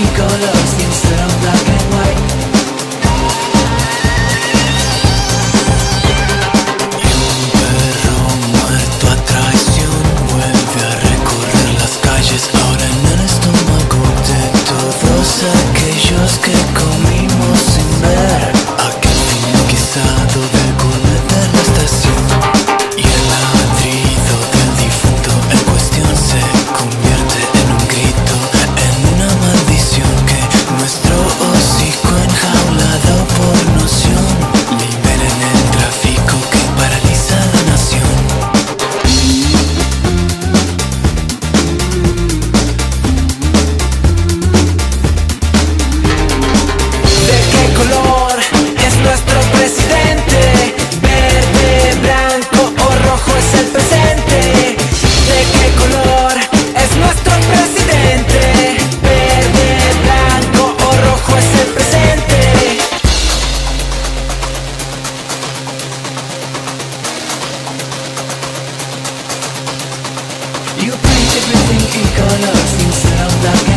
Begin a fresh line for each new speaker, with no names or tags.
see colors instead of black and white.
Y un perro muerto a traición Vuelve a recorrer las calles Ahora en el estómago de todos aquellos que comen
y con los sin